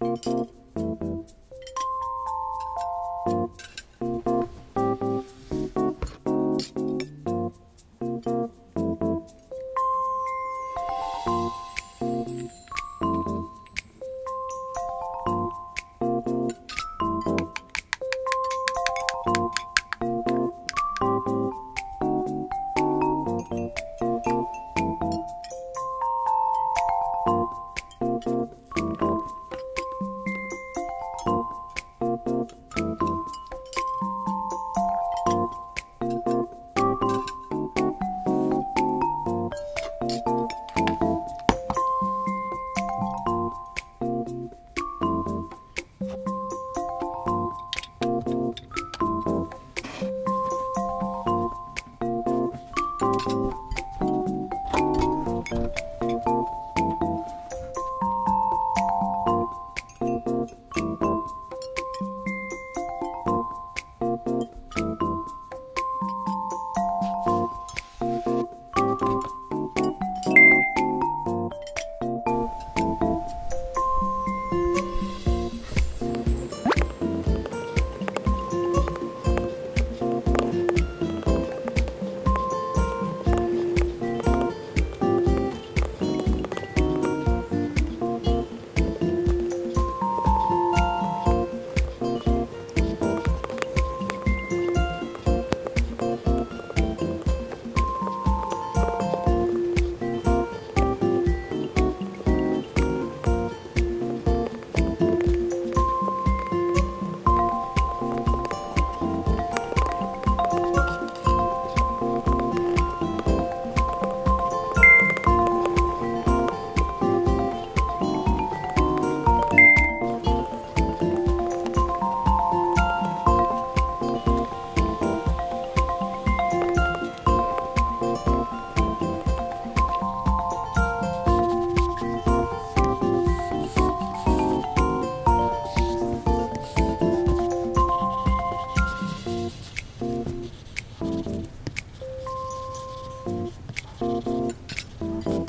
you Thank you.